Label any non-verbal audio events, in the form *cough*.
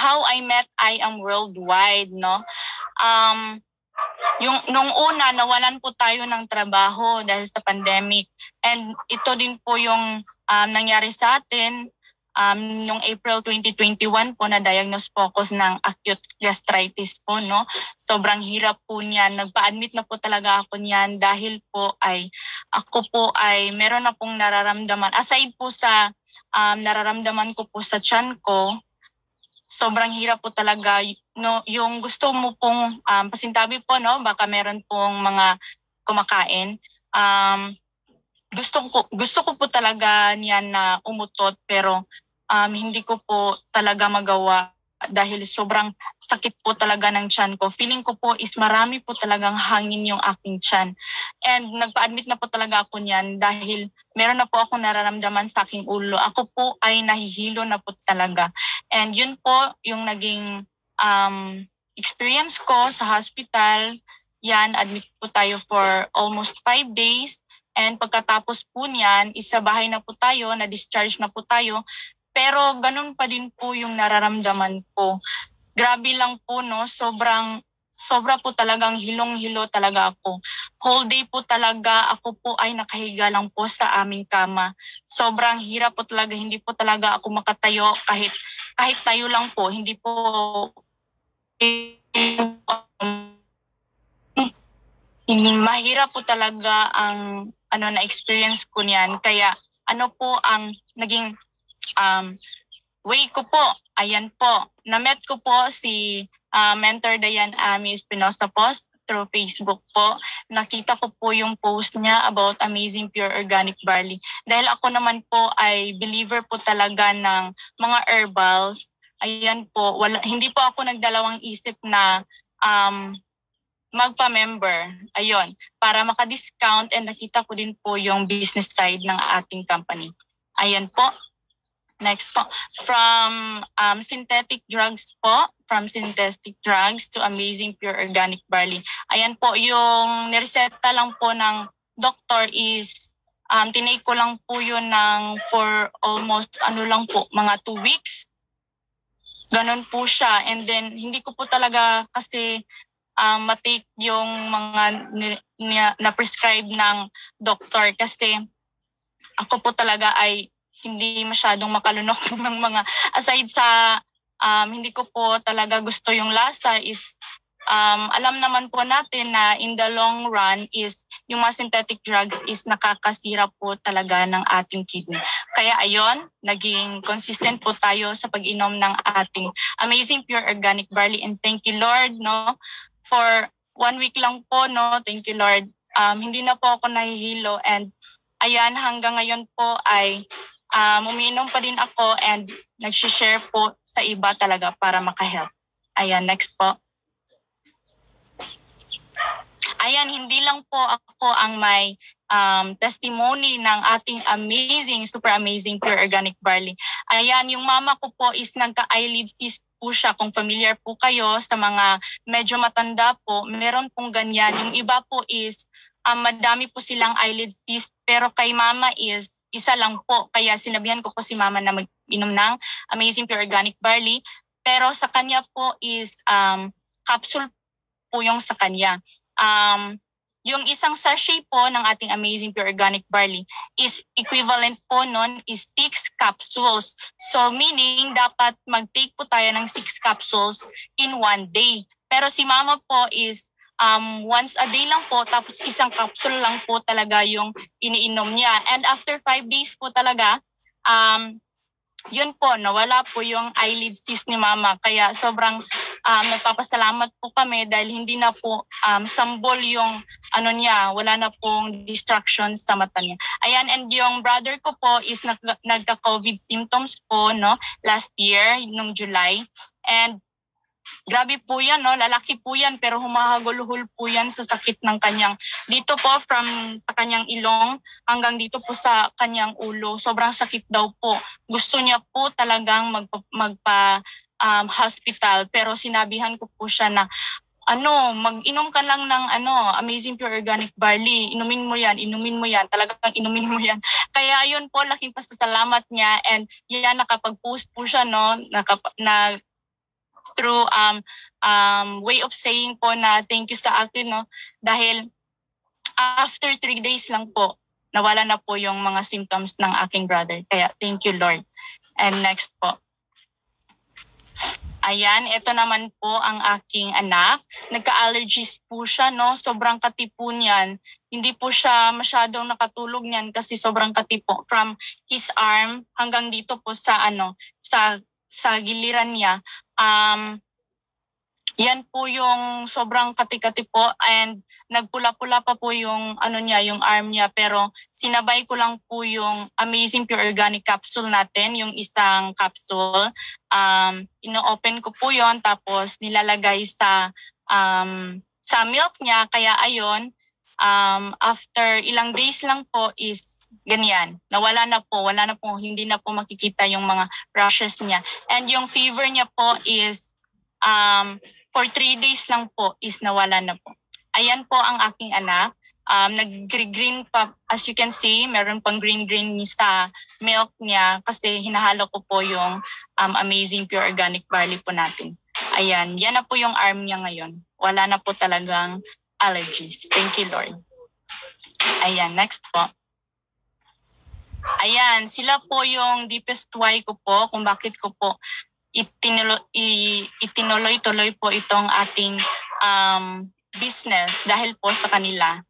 how I met I am worldwide, no? Um, yung nung una nawalan po tayo ng trabaho dahil sa pandemic. And ito din po yung um, nangyari sa atin um, nung April 2021 po na diagnose po ako ng acute gastritis po no? Sobrang hirap po niyan nagpa-admit na po talaga ako niyan dahil po ay ako po ay meron na pong nararamdaman. Aside po sa um, nararamdaman ko po sa tiyan ko sobrang hirap po talaga no yung gusto mo pong um, pasintabi po no baka meron pong mga kumakain um, gusto ko gusto ko po talaga niyan na umutot pero um, hindi ko po talaga magawa dahil sobrang sakit po talaga ng tiyan ko. Feeling ko po is marami po talagang hangin yung aking tiyan. And nagpa-admit na po talaga ako niyan dahil meron na po ako nararamdaman sa aking ulo. Ako po ay nahihilo na po talaga. And yun po yung naging um, experience ko sa hospital. Yan, admit po tayo for almost five days. And pagkatapos po niyan, isa bahay na po tayo, na-discharge na po tayo. Pero ganun pa din po yung nararamdaman ko. Grabe lang po, no? Sobrang sobra po talagang hilong-hilo talaga ako. Whole day po talaga ako po ay nakahiga lang po sa aming kama. Sobrang hirap po talaga, hindi po talaga ako makatayo kahit kahit tayo lang po, hindi po mahirap po talaga ang ano na experience ko niyan. Kaya ano po ang naging um, way ko po, ayan po, na-met ko po si uh, mentor Dayan Ami Espinosa po through Facebook po. Nakita ko po yung post niya about Amazing Pure Organic Barley. Dahil ako naman po ay believer po talaga ng mga herbals. Ayan po, wala, hindi po ako nagdalawang isip na um, magpa-member. Ayun, para maka-discount and nakita ko din po yung business side ng ating company. Ayan po, Next po, from um, synthetic drugs po, from synthetic drugs to amazing pure organic barley. Ayan po, yung nireseta lang po ng doctor is, um, tinake ko lang po yun ng for almost ano lang po, mga two weeks. Ganon po siya. And then, hindi ko po talaga kasi um, matake yung mga na-prescribe ng doctor kasi ako po talaga ay hindi masyadong makalunok *laughs* ng mga aside sa um, hindi ko po talaga gusto yung lasa is um, alam naman po natin na in the long run is yung mga synthetic drugs is nakakasira po talaga ng ating kidney. Kaya ayon, naging consistent po tayo sa pag-inom ng ating amazing pure organic barley and thank you Lord no for one week lang po no thank you Lord um, hindi na po ako nahihilo and ayan hanggang ngayon po ay um, umiinom pa din ako and nag-share po sa iba talaga para makahelp. Ayan, next po. Ayan, hindi lang po ako ang may um, testimony ng ating amazing, super amazing pure organic barley. Ayan, yung mama ko po is nagka-eyelid cyst po siya. Kung familiar po kayo sa mga medyo matanda po, meron pong ganyan. Yung iba po is um, madami po silang eyelid cyst pero kay mama is isa lang po. Kaya sinabihan ko po si mama na mag-inom ng Amazing Pure Organic Barley. Pero sa kanya po is um, capsule po yung sa kanya. Um, yung isang sachet po ng ating Amazing Pure Organic Barley is equivalent po nun is 6 capsules. So meaning dapat mag-take po tayo ng 6 capsules in one day. Pero si mama po is um, once a day lang po, tapos isang capsule lang po talaga yung iniinom niya. And after five days po talaga, um, yun po, nawala po yung eyelid cyst ni mama. Kaya sobrang um, nagpapasalamat po kami dahil hindi na po um, sambol yung ano niya, wala na pong distraction sa mata niya. Ayan, and yung brother ko po is nag, nagka-COVID symptoms po no, last year, nung July. And Grabe po yan, no? lalaki po yan pero humahagulhol po yan sa sakit ng kanyang, dito po from sa kanyang ilong hanggang dito po sa kanyang ulo. Sobrang sakit daw po. Gusto niya po talagang magpa, magpa um, hospital pero sinabihan ko po siya na ano, mag-inom ka lang ng ano, Amazing Pure Organic Barley. Inumin mo yan, inumin mo yan, talagang inumin mo yan. *laughs* Kaya yun po, laking pasasalamat niya and yan, nakapag-post po siya, no, nakap- na through um, um, way of saying po na thank you sa akin, no? Dahil after three days lang po, nawala na po yung mga symptoms ng aking brother. Kaya thank you, Lord. And next po. Ayan, ito naman po ang aking anak. Nagka-allergies po siya, no? Sobrang katipo niyan. Hindi po siya masyadong nakatulog niyan kasi sobrang katipo. From his arm hanggang dito po sa ano, sa sa giliran niya. Um, yan po yung sobrang katikati po and nagpula-pula pa po yung ano niya, yung arm niya pero sinabay ko lang po yung Amazing Pure Organic Capsule natin, yung isang capsule. Um, ino-open ko po yon tapos nilalagay sa um, sa milk niya kaya ayon um, after ilang days lang po is ganyan. Nawala na po, wala na po, hindi na po makikita yung mga rashes niya. And yung fever niya po is um, for three days lang po is nawala na po. Ayan po ang aking anak. Um, nag-green pa, as you can see, meron pang green-green sa milk niya kasi hinahalo ko po yung um, amazing pure organic barley po natin. Ayan, yan na po yung arm niya ngayon. Wala na po talagang allergies. Thank you, Lord. Ayan, next po. Ayan, sila po yung deepest why ko po kung bakit ko po itinuloy, itinuloy-tuloy po itong ating um, business dahil po sa kanila.